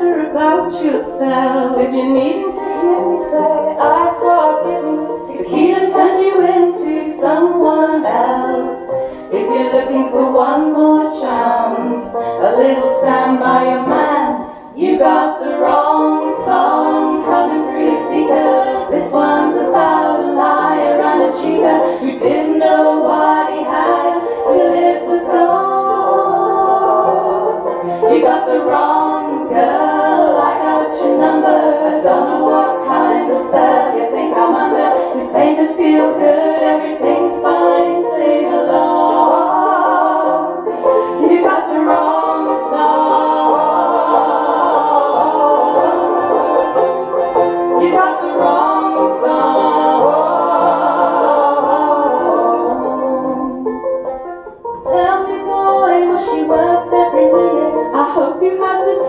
about yourself. If you're needing to hear me say I forgive you, tequila turned you into someone else. If you're looking for one more chance, a little stand by your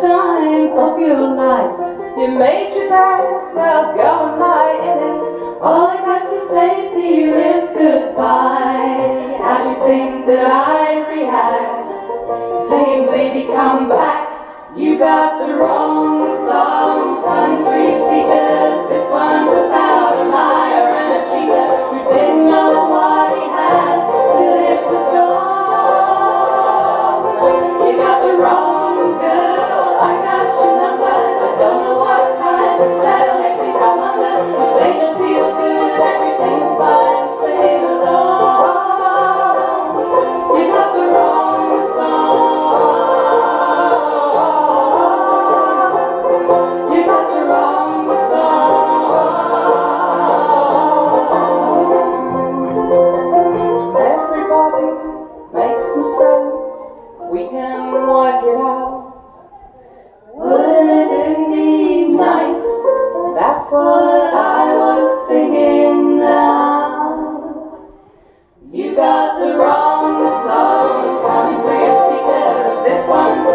time of your life. You made your bed, now go and lie in it. All I got to say to you is goodbye. How'd you think that I'd react? Saying, baby, come back. You got the wrong song. Country speakers, It's battle, make me come under. This ain't a feel good, everything's fine. what I was singing now. You got the wrong song, coming do your speak? This one's